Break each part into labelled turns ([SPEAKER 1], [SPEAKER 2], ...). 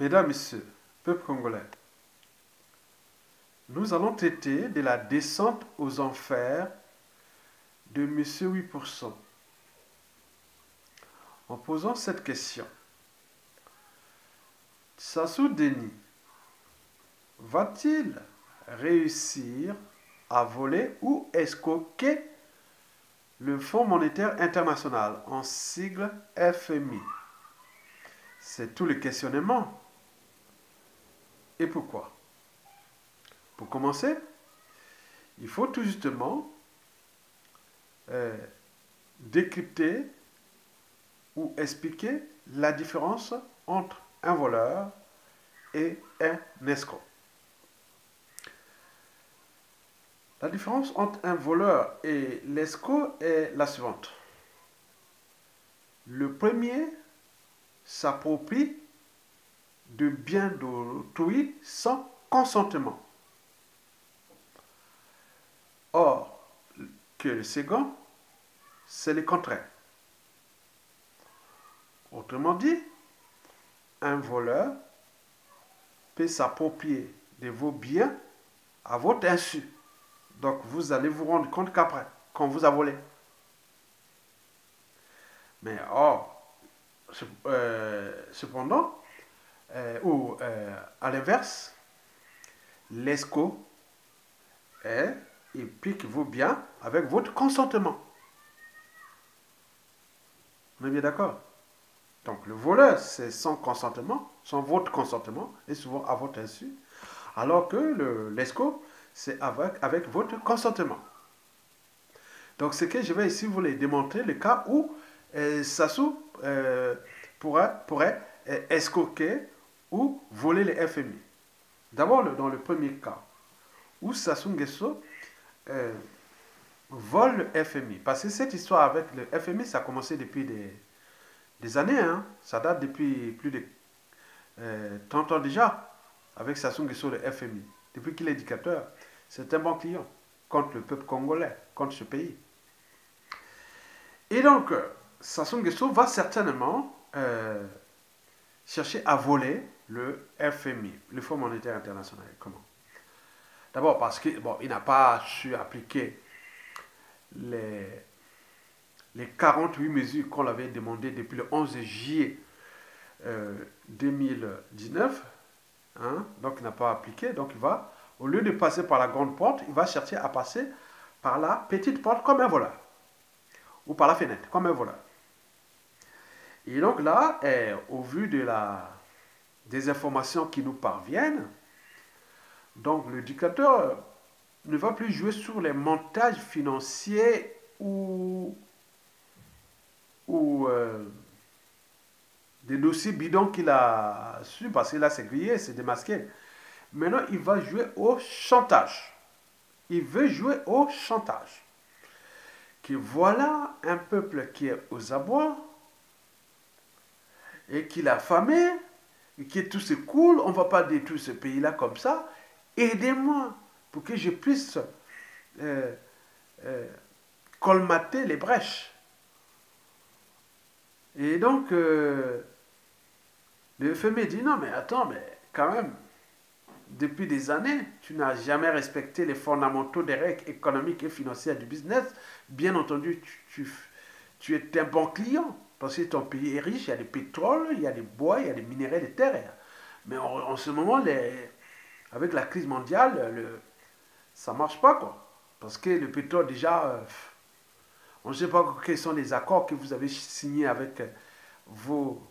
[SPEAKER 1] Mesdames, Messieurs, peuple congolais, nous allons traiter de la descente aux enfers de Monsieur 8% en posant cette question. Sassou Denis va-t-il réussir à voler ou escroquer le Fonds monétaire international, en sigle FMI C'est tout le questionnement. Et pourquoi? Pour commencer, il faut tout justement euh, décrypter ou expliquer la différence entre un voleur et un escroc. La différence entre un voleur et l'escroc est la suivante. Le premier s'approprie de biens d'autrui sans consentement. Or, que le second, c'est le contraire. Autrement dit, un voleur peut s'approprier de vos biens à votre insu. Donc vous allez vous rendre compte qu'après, quand vous a volé. Mais or, euh, cependant, euh, ou euh, à l'inverse, l'esco est, il pique vos biens avec votre consentement. On est bien d'accord? Donc le voleur, c'est sans consentement, sans votre consentement, et souvent à votre insu, alors que l'esco, c'est avec, votre consentement. Donc, ce que je vais ici vous démontrer, le cas où euh, Sassou euh, pourrait, pourrait escroquer ou voler les FMI. D'abord, dans le premier cas, où Sassou Nguesso euh, vole le FMI. Parce que cette histoire avec le FMI, ça a commencé depuis des, années. Hein. Ça date depuis plus de 30 ans déjà, avec Sassou Nguesso, le FMI. Depuis qu'il est éducateur. C'est un bon client contre le peuple congolais, contre ce pays. Et donc, Sassou Nguesso va certainement euh, chercher à voler le FMI, le Fonds monétaire international. Comment? D'abord parce qu'il bon, n'a pas su appliquer les, les 48 mesures qu'on avait demandées depuis le 11 juillet 2019. Euh, hein? Donc il n'a pas appliqué, donc il va au lieu de passer par la grande porte, il va chercher à passer par la petite porte comme un voleur. Ou par la fenêtre, comme un voleur. Et donc là, eh, au vu de la, des informations qui nous parviennent, donc le dictateur ne va plus jouer sur les montages financiers ou, euh, des dossiers bidons qu'il a su, parce qu'il a s'est grillé, s'est démasqué. Maintenant, il va jouer au chantage. Il veut jouer au chantage. Que voilà un peuple qui est aux abois et qu'il a affamé que tout se coule. On ne va pas détruire ce pays-là comme ça. Aidez-moi pour que je puisse euh, euh, colmater les brèches. Et donc, euh, le FMI dit non, mais attends, mais quand même, depuis des années, tu n'as jamais respecté les fondamentaux des règles économiques et financières du business. Bien entendu, tu, tu, es un bon client parce que ton pays est riche, il y a du pétrole, il y a des bois, il y a des minéraux de terre. Mais en, ce moment, avec la crise mondiale, le, ça ne marche pas. Quoi. Parce que le pétrole, déjà, euh, on ne sait pas quels sont les accords que vous avez signés avec vos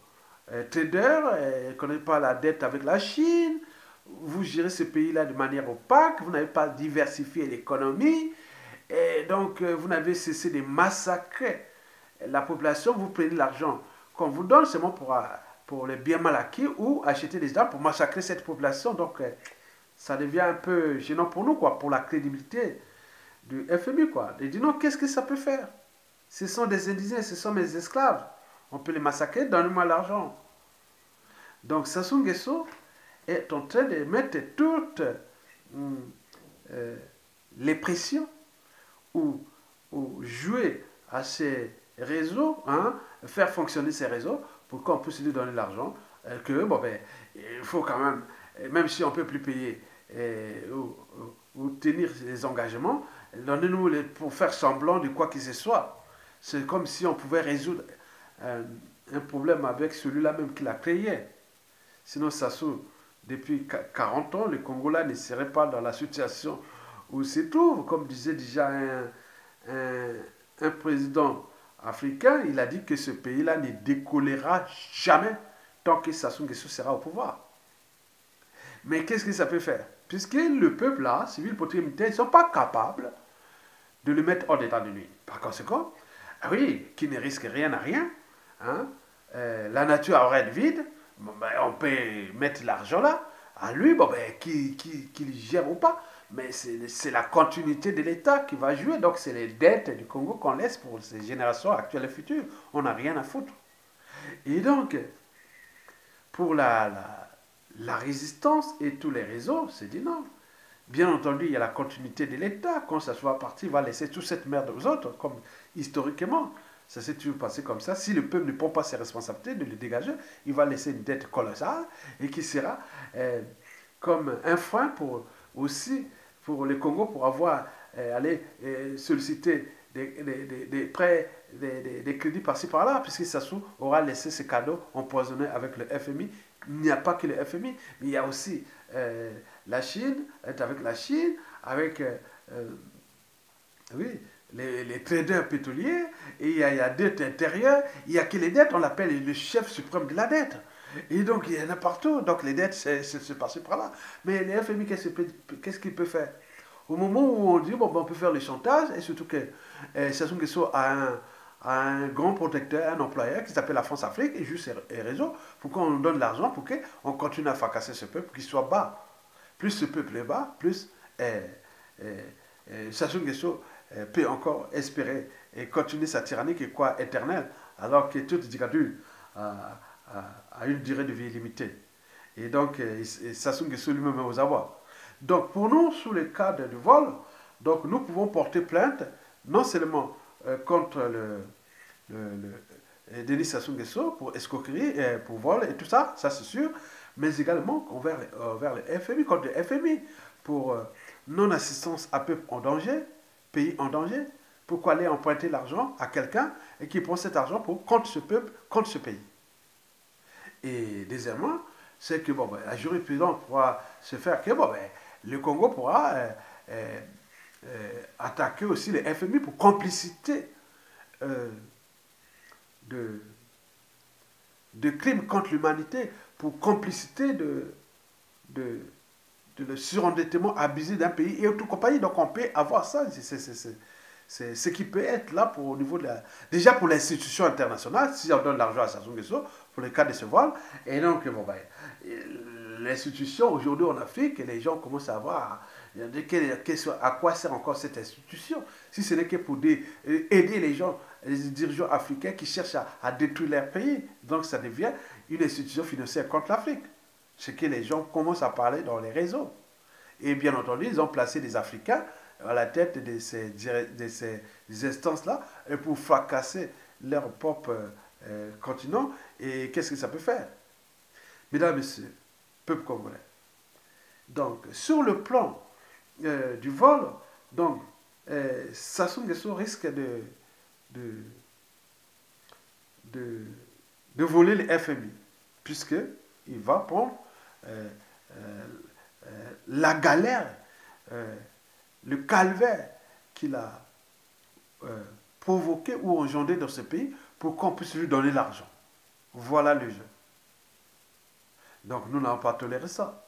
[SPEAKER 1] euh, traders, ils ne connaissent pas la dette avec la Chine vous gérez ce pays-là de manière opaque, vous n'avez pas diversifié l'économie, et donc euh, vous n'avez cessé de massacrer la population, vous prenez l'argent qu'on vous donne seulement pour, euh, pour les biens mal acquis ou acheter des armes pour massacrer cette population. Donc euh, ça devient un peu gênant pour nous, quoi, pour la crédibilité du FMI. Quoi. Dit non, qu'est-ce que ça peut faire? Ce sont des indigènes, ce sont mes esclaves. On peut les massacrer, donnez-moi l'argent. Donc Sassou Nguesso, est en train de mettre toutes hum, euh, les pressions ou, jouer à ces réseaux, hein, faire fonctionner ces réseaux pour qu'on puisse lui donner l'argent que, bon, ben, il faut quand même, même si on ne peut plus payer ou, tenir les engagements, donnez-nous pour faire semblant de quoi que ce soit. C'est comme si on pouvait résoudre un problème avec celui-là même qui l'a créé. Sinon, ça se depuis 40 ans, le Congolais ne serait pas dans la situation où il se trouve. Comme disait déjà un, un, président africain, il a dit que ce pays-là ne décollera jamais tant que Sassou Nguesso sera au pouvoir. Mais qu'est-ce que ça peut faire? Puisque le peuple-là, civil, politique, militaire, ils ne sont pas capables de le mettre hors d'état de nuit. Par conséquent, ah oui, qui ne risque rien à rien, hein, euh, la nature aurait de vide, ben, on peut mettre l'argent là, à lui, bon, ben, qu'il qui, gère ou pas. Mais c'est la continuité de l'État qui va jouer. Donc, c'est les dettes du Congo qu'on laisse pour ces générations actuelles et futures. On n'a rien à foutre. Et donc, pour la, la, résistance et tous les réseaux, c'est dit non. Bien entendu, il y a la continuité de l'État. Quand ça soit parti, il va laisser toute cette merde aux autres, comme historiquement. Ça s'est toujours passé comme ça. Si le peuple ne prend pas ses responsabilités de le dégager, il va laisser une dette colossale et qui sera euh, comme un frein pour aussi pour le Congo pour avoir euh, aller euh, solliciter des, prêts, des, crédits par-ci par-là, puisque Sassou aura laissé ses cadeaux empoisonnés avec le FMI. Il n'y a pas que le FMI, mais il y a aussi la Chine, avec la Chine, avec oui, les, traders pétroliers, et il y, a, il y a dettes intérieures, il n'y a que les dettes, on l'appelle le chef suprême de la dette. Et donc, il y en a partout. Donc, les dettes, c'est passé par là. Mais le FMI, qu'est-ce qu'il peut faire? Au moment où on dit, bon, ben, on peut faire le chantage, et surtout que eh, Sassou Nguesso a un, un grand protecteur, un employeur qui s'appelle la France-Afrique, et juste et réseau, pour qu'on donne l'argent pour qu'on continue à fracasser ce peuple, qu'il soit bas. Plus ce peuple est bas, plus eh, eh, Sassou Nguesso euh, peut encore espérer et continuer sa tyrannie qui est quoi? Éternelle, alors que toute dictature a, a, une durée de vie limitée. Et donc, euh, Sassou lui-même aux avoir. Donc, pour nous, sous le cadre du vol, donc nous pouvons porter plainte non seulement euh, contre le, le, Denis Sassou pour escroquerie, pour vol et tout ça, ça c'est sûr, mais également vers le FMI, contre le FMI, pour non-assistance à peuple en danger, pays en danger. Pourquoi aller emprunter l'argent à quelqu'un et qui prend cet argent pour, contre ce peuple, contre ce pays Et deuxièmement, c'est que bon, ben, la jurisprudence pourra se faire que bon, ben, le Congo pourra euh, euh, euh, attaquer aussi les FMI pour complicité de, de crimes contre l'humanité, pour complicité de, de le surendettement abusé d'un pays et tout compagnie. Donc on peut avoir ça. C'est ce qui peut être là pour au niveau de la. Déjà pour l'institution internationale, si on donne l'argent à Sassou Nguesso, pour le cas de ce vol. Et donc, bon, ben, l'institution aujourd'hui en Afrique, les gens commencent à voir à quoi sert encore cette institution? Si ce n'est que pour aider les gens, les dirigeants africains qui cherchent à, à détruire leur pays. Donc ça devient une institution financière contre l'Afrique ce que les gens commencent à parler dans les réseaux. Et bien entendu, ils ont placé des Africains à la tête de ces, de ces instances-là pour fracasser leur propre euh, continent. Et qu'est-ce que ça peut faire? Mesdames Messieurs, peuple congolais. Donc, sur le plan euh, du vol, donc, euh, Sassou Nguesso risque de, de, de, de voler les FMI, puisqu'il va prendre la galère, le calvaire qu'il a provoqué ou engendré dans ce pays pour qu'on puisse lui donner l'argent. Voilà le jeu. Donc nous n'avons pas toléré ça.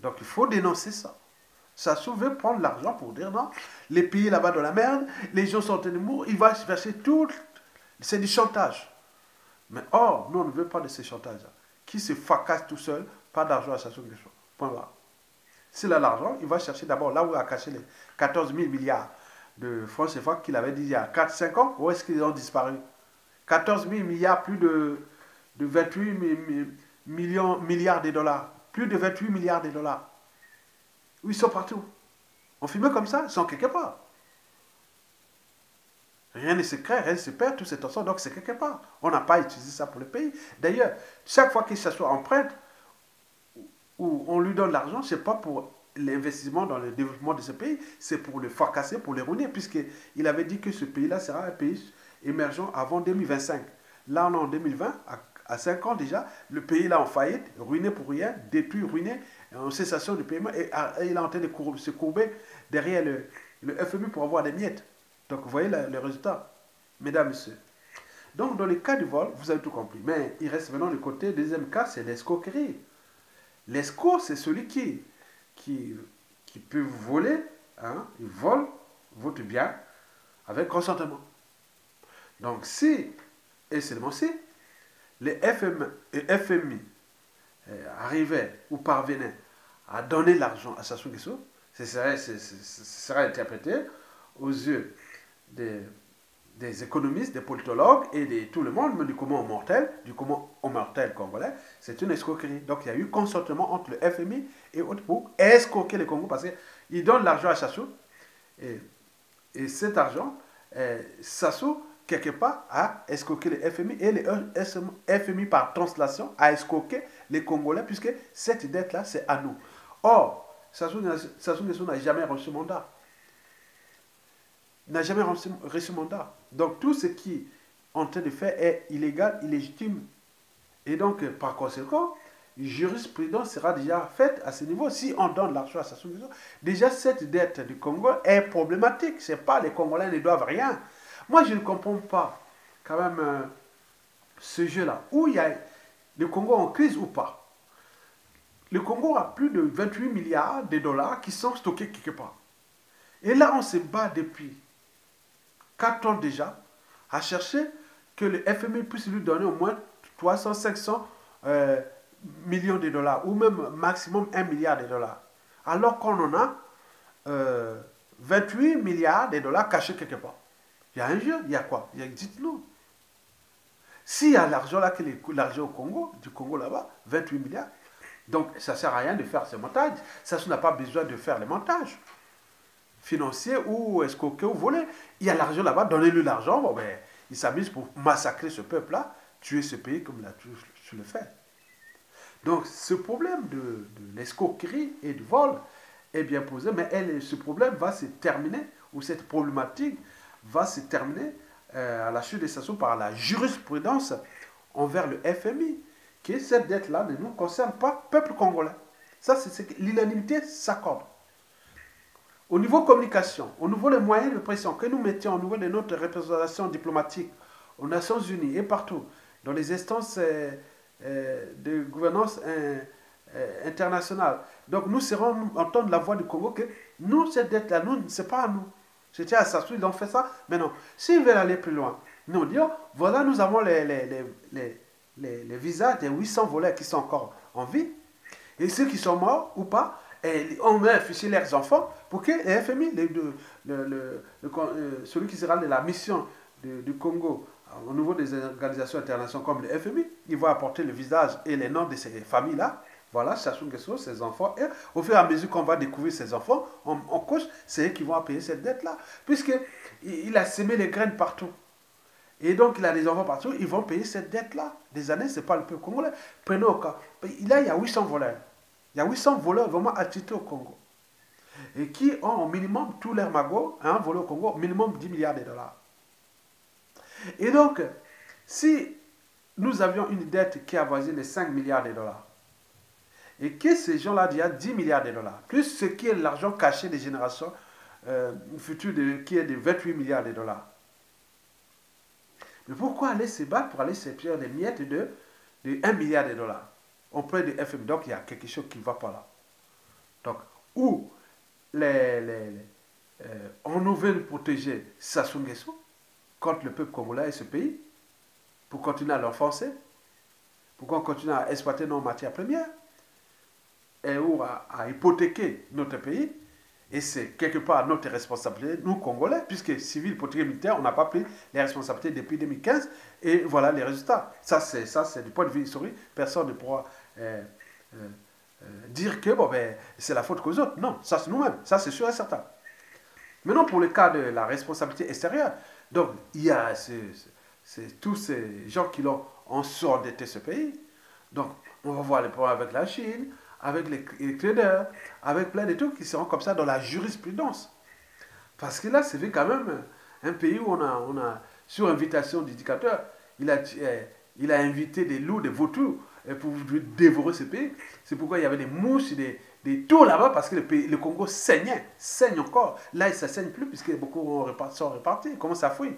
[SPEAKER 1] Donc il faut dénoncer ça. Ça veut prendre l'argent pour dire non, les pays là-bas dans la merde, les gens sont en train de mourir, il va se verser tout. C'est du chantage. Mais or, nous on ne veut pas de ces chantages-là. Qui se fracasse tout seul pas d'argent à Nguesso. Point là. S'il a l'argent, il va chercher d'abord là où il a caché les 14 000 milliards de francs CFA qu'il avait dit il y a 4-5 ans. Où est-ce qu'ils ont disparu? 14 000 milliards, plus de, de 28 millions, milliards de dollars. Plus de 28 milliards de dollars. Ils sont partout? On filme comme ça, ils sont quelque part. Rien ne se crée, rien ne se perd, tout cet ensemble, donc c'est quelque part. On n'a pas utilisé ça pour le pays. D'ailleurs, chaque fois qu'il s'assoit en prête, ou on lui donne l'argent, ce n'est pas pour l'investissement dans le développement de ce pays, c'est pour le fracasser, pour le ruiner, puisqu'il avait dit que ce pays-là sera un pays émergent avant 2025. Là, on en 2020, à, 5 ans déjà, le pays là en faillite, ruiné pour rien, détruit, ruiné, en cessation de paiement, et, il est en train de se courber derrière le, le FMI pour avoir des miettes. Donc, vous voyez le, résultat, mesdames, messieurs. Donc, dans le cas du vol, vous avez tout compris. Mais il reste maintenant le côté, deuxième cas, c'est l'escroquerie. L'escroc, c'est celui qui, peut voler, hein, il vole votre bien avec consentement. Donc, si, et seulement si, les FM, FMI euh, arrivaient ou parvenaient à donner l'argent à Sassou Nguesso, ce ce serait interprété aux yeux des, des économistes, des politologues et de tout le monde, mais du commun mortel, du commun mortel congolais, c'est une escroquerie. Donc il y a eu consentement entre le FMI et autres pour escroquer le Congo parce qu'ils donnent l'argent à Sassou et, et cet argent, euh, Sassou, quelque part, a escroqué le FMI et le FMI par translation a escroqué les Congolais puisque cette dette-là, c'est à nous. Or, Sassou n'a jamais reçu mandat n'a jamais reçu mandat. Donc tout ce qui est en train de faire est illégal, illégitime. Et donc, par conséquent, jurisprudence sera déjà faite à ce niveau. Si on donne l'argent à Sassou déjà cette dette du Congo est problématique. C'est pas les Congolais ne doivent rien. Moi, je ne comprends pas quand même euh, ce jeu-là. Où il y a le Congo en crise ou pas? Le Congo a plus de 28 milliards de dollars qui sont stockés quelque part. Et là, on se bat depuis 4 ans déjà à chercher que le FMI puisse lui donner au moins 300, 500 euh, millions de dollars ou même maximum 1 milliard de dollars. Alors qu'on en a 28 euh, milliards de dollars cachés quelque part. Il y a un jeu, il y a quoi? Dites-nous. S'il y a l'argent là, l'argent au Congo, du Congo là-bas, 28 milliards, donc ça ne sert à rien de faire ces montages. Ça n'a pas besoin de faire les montages financier ou escroquer ou voler. Il y a l'argent là-bas, donnez-lui l'argent, bon, ben, il s'amuse pour massacrer ce peuple-là, tuer ce pays comme là, tu, le fais. Donc ce problème de, de l'escroquerie et du vol est bien posé, mais elle, ce problème va se terminer, ou cette problématique va se terminer euh, à la chute des sanctions par la jurisprudence envers le FMI, que cette dette-là ne nous concerne pas, peuple congolais. Ça, c'est l'unanimité s'accorde. Au niveau communication, au niveau des moyens de pression que nous mettions au niveau de notre représentation diplomatique aux Nations Unies et partout, dans les instances euh, euh, de gouvernance euh, internationale. Donc nous serons entendre la voix du Congo que nous, cette dette-là, nous, c'est pas à nous. C'était à Sassou, ils ont fait ça. Mais non, s'ils veulent aller plus loin, nous dire, voilà, nous avons les, les, les, les, visas des 800 voleurs qui sont encore en vie. Et ceux qui sont morts ou pas, et on met fichier leurs enfants pour que les FMI, le, euh, celui qui sera de la mission du Congo au niveau des organisations internationales comme le FMI, il va apporter le visage et les noms de ces familles-là. Voilà, Sassou Nguesso, ses enfants. Et au fur et à mesure qu'on va découvrir ses enfants, on, on coche, c'est eux qui vont payer cette dette-là. Puisqu'il il a semé les graines partout. Et donc, il a des enfants partout, ils vont payer cette dette-là. Des années, ce n'est pas le peuple congolais. Prenons au cas. Là, il y a 800 voleurs. Il y a 800 voleurs vraiment attitrés au Congo. Et qui ont au minimum, tous leurs magots, un hein, volé au Congo, minimum 10 milliards de dollars. Et donc, si nous avions une dette qui avoisine les 5 milliards de dollars, et que ces gens-là a 10 milliards de dollars, plus ce qui est l'argent caché des générations euh, futures qui est de 28 milliards de dollars. Mais pourquoi aller se battre pour aller se pieds des miettes de, de 1 milliard de dollars? Auprès de FM. Donc il y a quelque chose qui ne va pas là. Donc, où les, les, euh, on nous veut protéger Sassou contre le peuple congolais et ce pays, pour continuer à l'enfoncer, pour qu'on continue à exploiter nos matières premières, et ou à, hypothéquer notre pays, et c'est quelque part notre responsabilité, nous Congolais, puisque civil, politique militaire, on n'a pas pris les responsabilités depuis 2015, et voilà les résultats. Ça, c'est ça, c'est du point de vue historique, personne ne pourra euh, euh, euh, dire que bon, ben, c'est la faute qu'aux autres. Non, ça c'est nous-mêmes, ça c'est sûr et certain. Maintenant, pour le cas de la responsabilité extérieure, Donc, il y a tous ces gens qui l'ont endetté ce pays. Donc, on va voir les problèmes avec la Chine, avec les, traders, avec plein de trucs qui seront comme ça dans la jurisprudence. Parce que là, c'est quand même un pays où on a, on a sur invitation du dictateur, il a, il a invité des loups, des vautours pour dévorer ce pays. C'est pourquoi il y avait des mouches, des, des tours là-bas, parce que le, Congo saignait, saigne encore. Là, ça ne saigne plus, puisque beaucoup sont repartis, commencent à fuir.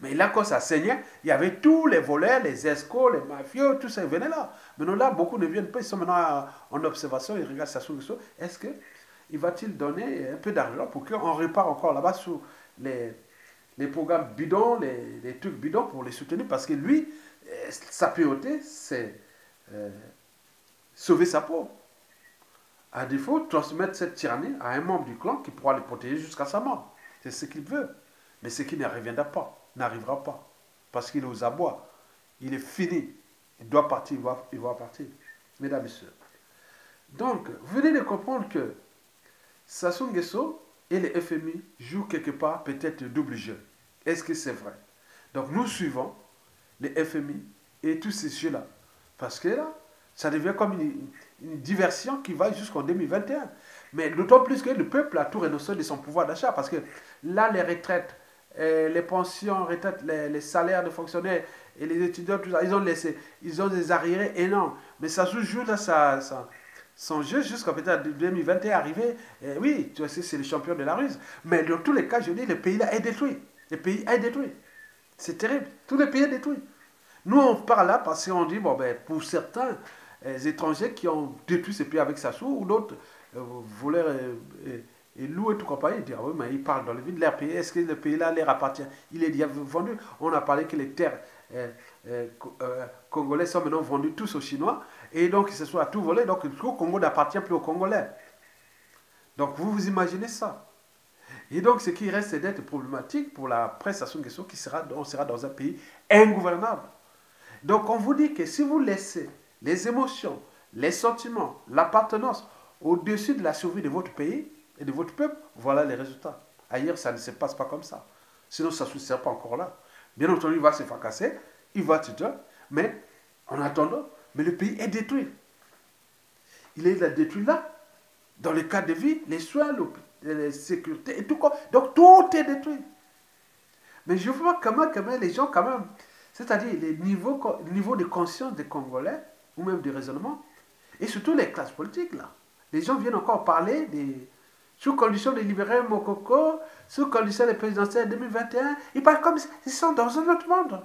[SPEAKER 1] Mais là, quand ça saignait, il y avait tous les voleurs, les escrocs, les mafieux, tout ça, ils venaient là. Maintenant, là, beaucoup ne viennent pas, ils sont maintenant en observation, ils regardent ça le sol. Est-ce qu'il va-t-il donner un peu d'argent pour qu'on répare encore là-bas sous les, les programmes bidons, les, les, trucs bidons pour les soutenir? Parce que lui, euh, sa priorité, c'est euh, sauver sa peau. À défaut, transmettre cette tyrannie à un membre du clan qui pourra le protéger jusqu'à sa mort. C'est ce qu'il veut. Mais ce qui ne reviendra pas n'arrivera pas. Parce qu'il est aux abois. Il est fini. Il doit partir, il va, partir. Mesdames et messieurs. Donc, vous venez de comprendre que Sassou Nguesso et les FMI jouent quelque part peut-être double jeu. Est-ce que c'est vrai? Donc, nous suivons les FMI et tous ces jeux-là. Parce que là, ça devient comme une, diversion qui va jusqu'en 2021. Mais d'autant plus que le peuple a tout renoncé de son pouvoir d'achat. Parce que là, les retraites, les pensions, les, salaires de fonctionnaires et les étudiants, tout ça, ils ont laissé, ils ont des arriérés énormes. Mais ça joue là, son jeu peut-être 2021 arrivé. oui, tu vois, c'est le champion de la ruse. Mais dans tous les cas, je dis, le pays là est détruit. Le pays est détruit. C'est terrible. Tout le pays est détruit. Nous, on parle là parce qu'on dit, bon, ben, pour certains euh, étrangers qui ont détruit ce pays avec Sassou, ou d'autres euh, voleurs et louer tout compagnie, dit, ah oui, mais il parle dans le vide, leur pays, est-ce que le pays-là leur appartient? Il est déjà vendu. On a parlé que les terres euh, euh, euh, congolaises sont maintenant vendues tous aux Chinois, et donc ils se sont à tout volé, donc le Congo n'appartient plus aux Congolais. Donc vous vous imaginez ça. Et donc ce qui reste, c'est d'être problématique pour la presse à question qui sera, on sera dans un pays ingouvernable. Donc on vous dit que si vous laissez les émotions, les sentiments, l'appartenance au-dessus de la survie de votre pays, et de votre peuple, voilà les résultats. Ailleurs, ça ne se passe pas comme ça. Sinon, ça ne se pas encore là. Bien entendu, il va se fracasser, il va tuer, mais en attendant, mais le pays est détruit. Il est détruit là, dans le cas de vie, les soins, la sécurité et tout. Donc tout est détruit. Mais je vois comment, comment les gens, quand même, c'est-à-dire les niveaux, niveau de conscience des Congolais, ou même du raisonnement, et surtout les classes politiques, là. Les gens viennent encore parler des, sous condition de libérer Mokoko, sous condition de présidentielle 2021. Ils parlent comme ils sont dans un autre monde.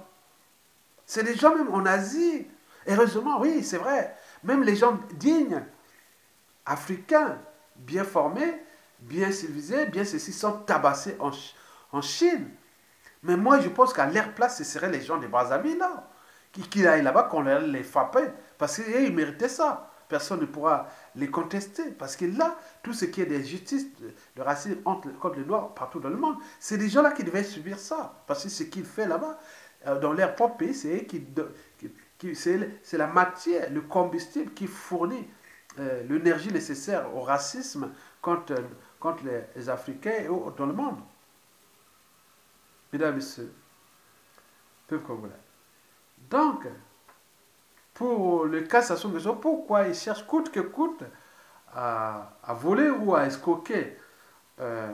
[SPEAKER 1] C'est des gens même en Asie. Heureusement, oui, c'est vrai. Même les gens dignes, africains, bien formés, bien civilisés, bien ceci, sont tabassés en Chine. Mais moi, je pense qu'à leur place, ce seraient les gens de Brazzaville, là, qui, qui aillent là-bas, qu'on les frappait. Parce qu'ils méritaient ça personne ne pourra les contester. Parce que là, tout ce qui est des justices, de racisme entre, contre les Noirs partout dans le monde, c'est des gens-là qui devaient subir ça. Parce que ce qu'ils font là-bas, euh, dans leur propre pays, c'est qui, qui, c'est la matière, le combustible qui fournit euh, l'énergie nécessaire au racisme contre, contre les, Africains et dans le monde. Mesdames Messieurs, peuple congolais. Donc, pour le cas Sassou Nguesso, pourquoi il cherche coûte que coûte à, voler ou à escroquer euh,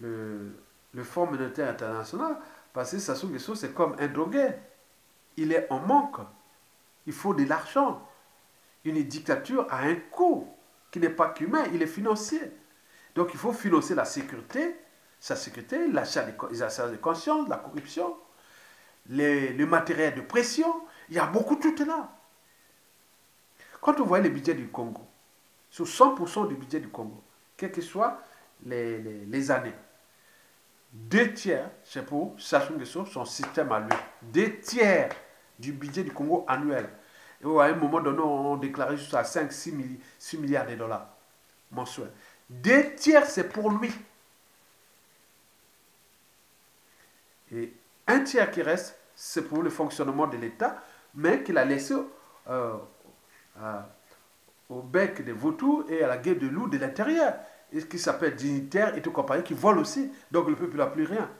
[SPEAKER 1] le, le Fonds monétaire international? Parce que Sassou Nguesso, c'est comme un drogué. Il est en manque. Il faut de l'argent. Une dictature a un coût qui n'est pas qu'humain, il est financier. Donc il faut financer la sécurité, sa sécurité, l'achat des achats de conscience, la corruption, le matériel de pression, il y a beaucoup de tout là. Quand on voit le budget du Congo, sur 100% du budget du Congo, quelles que soient les, années, deux tiers, c'est pour Sassou Nguesso, son système à lui. Deux tiers du budget du Congo annuel. À un moment donné, on déclarait juste à 5-6 milliards de dollars mensuels. Deux tiers, c'est pour lui. Et un tiers qui reste, c'est pour le fonctionnement de l'État mais qu'il a laissé euh, au bec des vautours et à la guerre de loups de l'intérieur, et qui s'appelle dignitaire et tout compagnie, qui volent aussi. Donc le peuple n'a plus rien.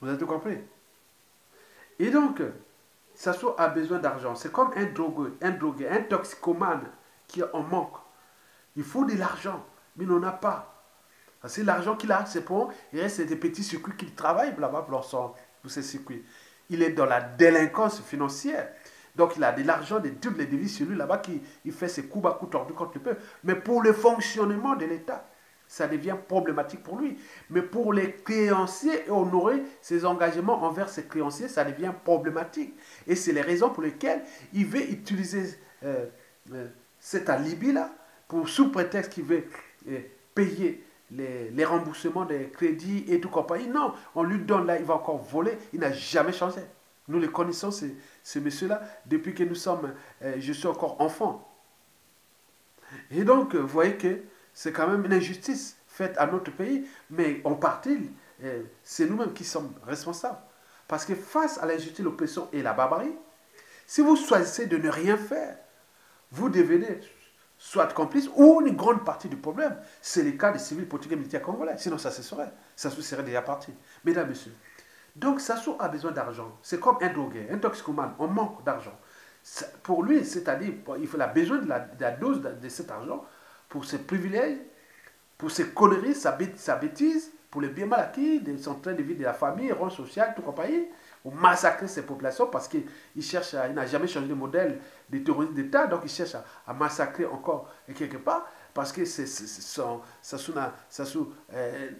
[SPEAKER 1] Vous avez tout compris? Et donc, Sassou a besoin d'argent. C'est comme un drogué, un drogué, un toxicomane qui en manque. Il faut de l'argent, mais il n'en a pas. C'est l'argent qu'il a, c'est pour. Il reste des petits circuits qu'il travaille là-bas pour, pour ces circuits. Il est dans la délinquance financière. Donc il a de l'argent, des doubles les devises sur lui là-bas qui il fait ses coups bas coups tordus contre le peuple. Mais pour le fonctionnement de l'État, ça devient problématique pour lui. Mais pour les créanciers honorer ses engagements envers ses créanciers, ça devient problématique. Et c'est les raisons pour lesquelles il veut utiliser euh, euh, cet alibi-là pour sous prétexte qu'il veut euh, payer les, remboursements des crédits et tout compagnie. Non, on lui donne là, il va encore voler. Il n'a jamais changé. Nous les connaissons, ce monsieur-là, depuis que nous sommes, euh, je suis encore enfant. Et donc, vous voyez que c'est quand même une injustice faite à notre pays, mais en partie, euh, c'est nous-mêmes qui sommes responsables. Parce que face à l'injustice, l'oppression et la barbarie, si vous choisissez de ne rien faire, vous devenez soit complice ou une grande partie du problème. C'est le cas des civils et militaires congolais. Sinon, ça cesserait. Ça serait déjà parti. Mesdames, Messieurs. Donc, Sassou a besoin d'argent. C'est comme un drogué, un toxicomane. On manque d'argent. Pour lui, c'est-à-dire, il la besoin de la, dose de, cet argent pour ses privilèges, pour ses conneries, sa, bêtise, pour le bien mal acquis, son train de vie de la famille, rang social, tout compagnie ou massacrer ces populations parce qu'il cherche il n'a jamais changé de modèle de terrorisme d'État, donc il cherche à, massacrer encore quelque part parce que c'est, ça euh,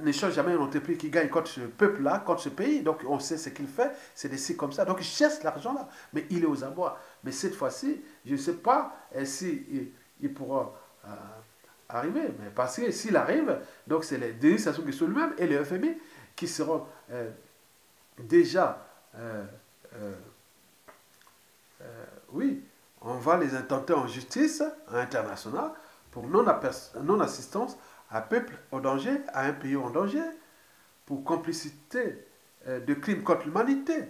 [SPEAKER 1] ne change jamais un entreprise qui gagne contre ce peuple-là, contre ce pays, donc on sait ce qu'il fait, c'est des signes comme ça, donc il cherche l'argent là, mais il est aux abois. Mais cette fois-ci, je ne sais pas euh, si il, pourra euh, arriver, mais parce que s'il arrive, donc c'est les Denis Sassou Nguesso lui-même et le FMI qui seront déjà, euh, euh, euh, oui, on va les intenter en justice internationale pour non-assistance à un peuple en danger, à un pays en danger, pour complicité de crimes contre l'humanité.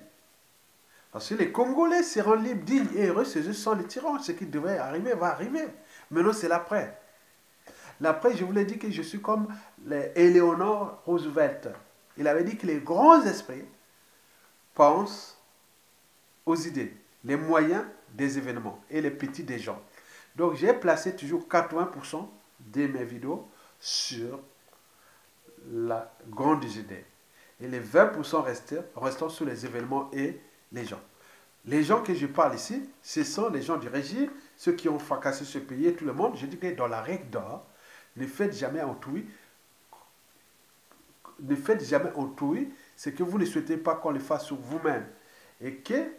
[SPEAKER 1] Parce que les Congolais seront libres, dignes et heureux, c'est juste sans les tyrans. Ce qui devrait arriver va arriver. Maintenant, c'est l'après. L'après, je vous l'ai dit que je suis comme Eleanor Roosevelt. Il avait dit que les grands esprits pense aux idées, les moyens des événements et les petits des gens. Donc j'ai placé toujours 80% de mes vidéos sur la grande idée. Et les 20% restants, restant sur les événements et les gens. Les gens que je parle ici, ce sont les gens du régime, ceux qui ont fracassé ce pays et tout le monde. Je dis que dans la règle d'or, ne faites jamais autrui, ne faites jamais c'est que vous ne souhaitez pas qu'on le fasse sur vous-même. Et que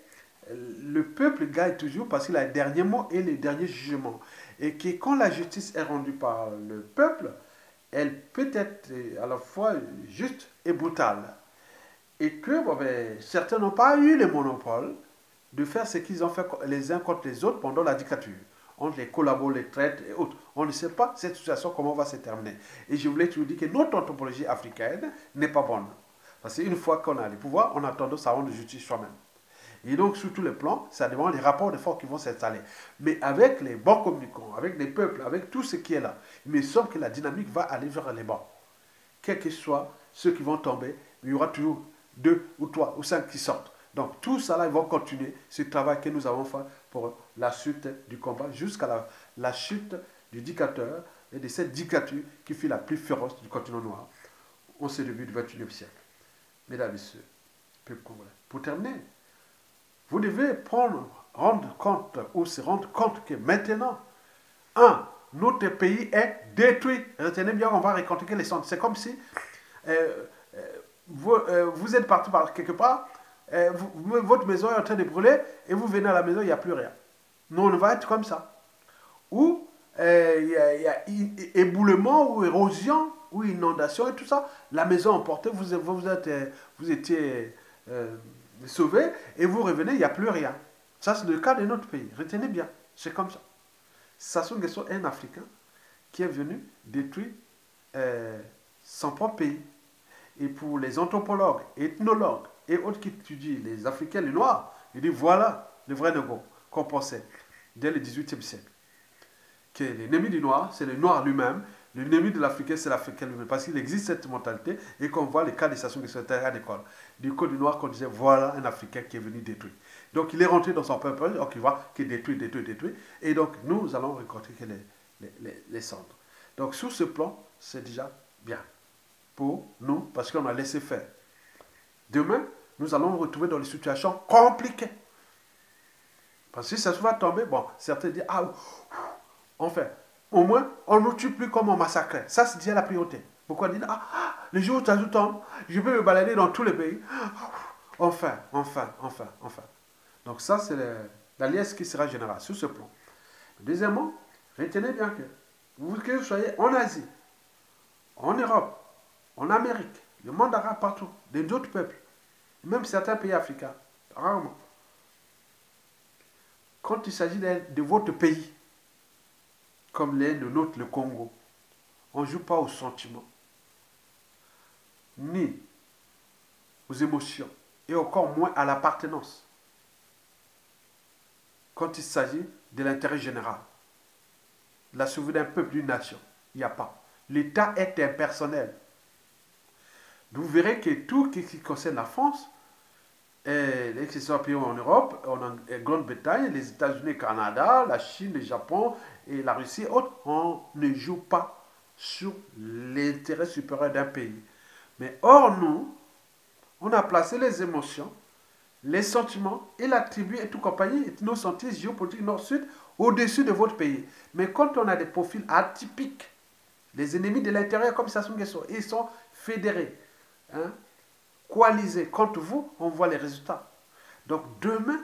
[SPEAKER 1] le peuple gagne toujours parce qu'il a le dernier mot et le dernier jugement. Et que quand la justice est rendue par le peuple, elle peut être à la fois juste et brutale. Et que ben, certains n'ont pas eu le monopole de faire ce qu'ils ont fait les uns contre les autres pendant la dictature. Entre les collabos, les traites et autres. On ne sait pas cette situation comment va se terminer. Et je voulais te dire que notre anthropologie africaine n'est pas bonne. Parce qu'une fois qu'on a le pouvoir, on a tendance à rendre justice soi-même. Et donc, sur tous les plans, ça demande des rapports de force qui vont s'installer. Mais avec les bons communicants, avec les peuples, avec tout ce qui est là, il me semble que la dynamique va aller vers les bas. Quels que soient ceux qui vont tomber, il y aura toujours deux ou trois ou cinq qui sortent. Donc, tout ça là, ils vont continuer ce travail que nous avons fait pour la suite du combat, jusqu'à la, chute du dictateur et de cette dictature qui fut la plus féroce du continent noir au début du XXIe siècle mesdames et messieurs. Pour terminer, vous devez prendre, rendre compte ou se rendre compte que maintenant, un, notre pays est détruit. Retenez bien, on va réconcilier les centres. C'est comme si euh, euh, vous, euh, vous, êtes parti par quelque part, votre maison est en train de brûler et vous venez à la maison, il n'y a plus rien. Nous, on va être comme ça. Ou il y, a éboulement ou érosion ou inondation et tout ça, la maison emportée, vous, vous, êtes, euh, vous étiez euh, sauvé et vous revenez, il n'y a plus rien. Ça, c'est le cas de notre pays. Retenez bien, c'est comme ça. Sassou Nguesso est un Africain qui est venu détruire euh, son propre pays. Et pour les anthropologues, ethnologues et autres qui étudient les Africains, les Noirs, ils disent voilà le vrai Nego qu'on pensait dès le XVIIIe siècle. Que l'ennemi du Noir, c'est le Noir lui-même, L'ennemi de l'Africain, c'est l'Africain lui-même, parce qu'il existe cette mentalité et qu'on voit les cas de Sassou Nguesso à l'école. Du Côte du Noir, qu'on disait, voilà un Africain qui est venu détruire. Donc il est rentré dans son peuple, donc il voit qu'il détruit, détruit, détruit. Et donc nous allons récolter les, les, cendres. Donc sur ce plan, c'est déjà bien pour nous, parce qu'on a laissé faire. Demain, nous allons nous retrouver dans des situations compliquées. Parce que si ça se va tomber, bon, certains disent, ah, enfin, au moins, on ne nous tue plus comme on massacrait. Ça, c'est déjà la priorité. Pourquoi dire, ah, ah, le jour où ça tombe, je peux me balader dans tous les pays. Enfin, enfin, enfin, enfin. Donc ça, c'est la liesse qui sera générale sur ce plan. Deuxièmement, retenez bien que vous que vous soyez en Asie, en Europe, en Amérique, le monde arabe partout, d'autres peuples, même certains pays africains, rarement. Quand il s'agit de votre pays, comme l'est le nôtre, le Congo, on ne joue pas aux sentiments, ni aux émotions, et encore moins à l'appartenance. Quand il s'agit de l'intérêt général, la souveraineté d'un peuple, d'une nation, il n'y a pas. L'État est impersonnel. Vous verrez que tout ce qui concerne la France, et les pays en Europe, en Grande-Bretagne, les États-Unis, le Canada, la Chine, le Japon et la Russie, on ne joue pas sur l'intérêt supérieur d'un pays. Mais or, nous, on a placé les émotions, les sentiments et la tribu et tout compagnie, et nos sentiers géopolitiques nord-sud au-dessus de votre pays. Mais quand on a des profils atypiques, les ennemis de l'intérieur comme Sassou ils sont fédérés. Hein, coalisés contre vous, on voit les résultats. Donc demain,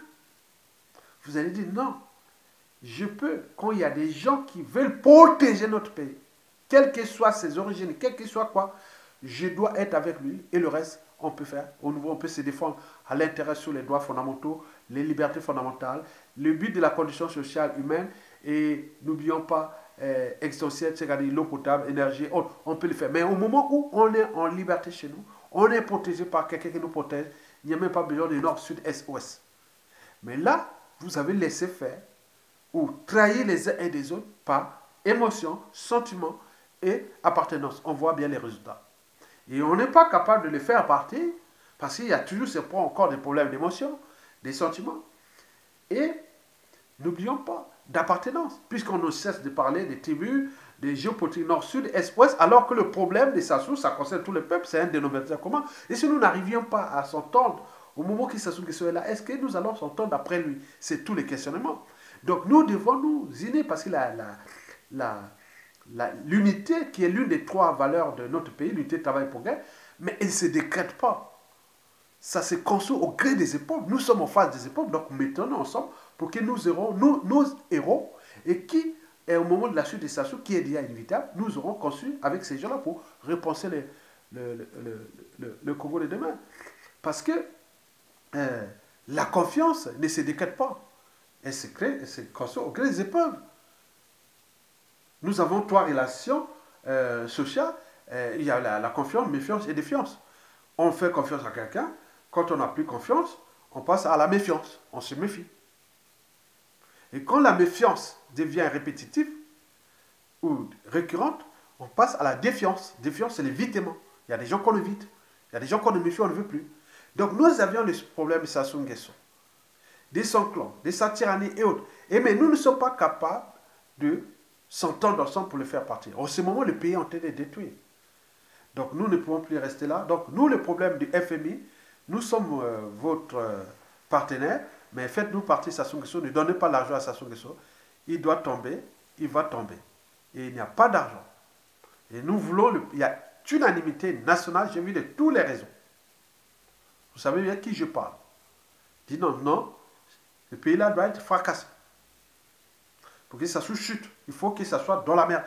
[SPEAKER 1] vous allez dire non, je peux, quand il y a des gens qui veulent protéger notre pays, quelles que soient ses origines, quel que soit quoi, je dois être avec lui et le reste, on peut faire. Au nouveau, on peut se défendre à l'intérêt sur les droits fondamentaux, les libertés fondamentales, le but de la condition sociale humaine et n'oublions pas euh, essentiel, l'eau potable, énergie, on peut le faire. Mais au moment où on est en liberté chez nous, on est protégé par quelqu'un qui nous protège. Il n'y a même pas besoin de nord, sud, est, ouest. Mais là, vous avez laissé faire ou trahir les uns et les autres par émotion, sentiment et appartenance. On voit bien les résultats. Et on n'est pas capable de les faire partir parce qu'il y a toujours encore des problèmes d'émotion, des sentiments. Et n'oublions pas d'appartenance, puisqu'on ne cesse de parler des tribus, des géopolitiques nord-sud, est-ouest, alors que le problème des Sassou, ça concerne tout le peuple, c'est un dénominateur commun. Et si nous n'arrivions pas à s'entendre au moment où Sassou là, est-ce que nous allons s'entendre après lui? C'est tous les questionnements. Donc nous devons nous unir parce que l'unité, la, qui est l'une des trois valeurs de notre pays, l'unité travail pour guerre, mais elle ne se décrète pas. Ça se construit au gré des époques. Nous sommes en phase des époques, donc mettons-nous ensemble pour que nous aurons nos héros et qui et au moment de la chute des Sassou, qui est déjà inévitable, nous aurons conçu avec ces gens-là pour repenser le, Congo de demain. Parce que euh, la confiance ne se décrète pas. Elle se crée, elle se construit au gré des épreuves. Nous avons trois relations euh, sociales. Euh, il y a la, la, confiance, méfiance et défiance. On fait confiance à quelqu'un. Quand on n'a plus confiance, on passe à la méfiance. On se méfie. Et quand la méfiance devient répétitive ou récurrente, on passe à la défiance. Défiance, c'est l'évitement. Il y a des gens qu'on évite. Il y a des gens qu'on ne méfie, on ne veut plus. Donc nous avions le problème de Sassou Nguesso, des clans, de sa et autres. Et mais nous ne sommes pas capables de s'entendre ensemble pour le faire partir. En ce moment, le pays est en train de détruire. Donc nous ne pouvons plus rester là. Donc nous, le problème du FMI, nous sommes euh, votre euh, partenaire, mais faites-nous partir Sassou Nguesso, ne donnez pas l'argent à Sassou Nguesso. Il doit tomber, il va tomber. Et il n'y a pas d'argent. Et nous voulons, il y a unanimité nationale, j'ai vu de tous les raisons. Vous savez bien qui je parle. Dis non, non, le pays-là doit être fracassé. Pour que ça soit chute, il faut que ça soit dans la merde.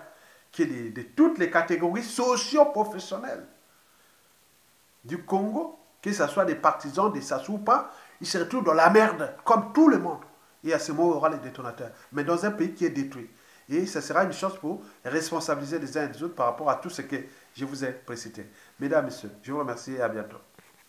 [SPEAKER 1] Qu'il y ait de, toutes les catégories socio-professionnelles du Congo, que ce soit des partisans, des Sassou ou pas, il se retrouve dans la merde, comme tout le monde. Et à ce moment, il aura les détonateurs. Mais dans un pays qui est détruit. Et ce sera une chance pour responsabiliser les uns et les autres par rapport à tout ce que je vous ai précité. Mesdames, Messieurs, je vous remercie et à bientôt.